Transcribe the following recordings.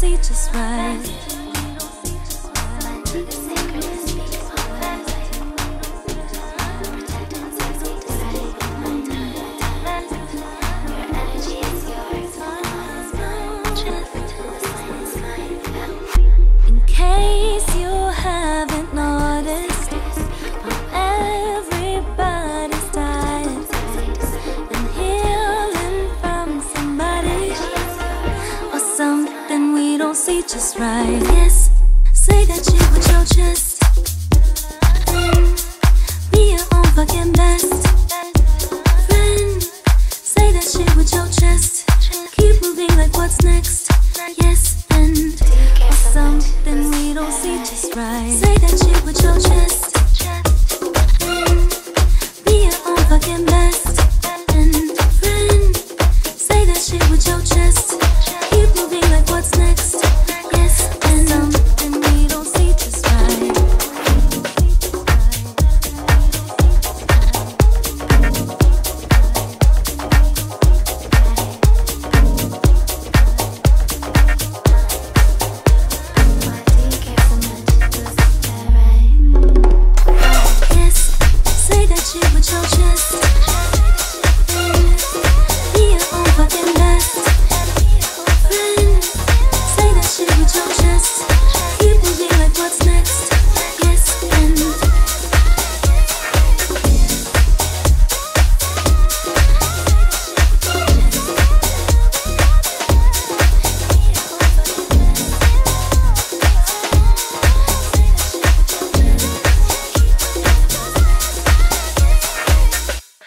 see just right. Don't see just right. Yes, say that shit with your chest. Be your own fucking best friend. Say that shit with your chest. Keep moving like what's next. Yes, and something we don't see just right. Say that shit with your chest.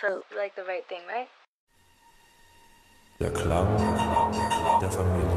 Felt like the right thing, right? Der Klang der Familie.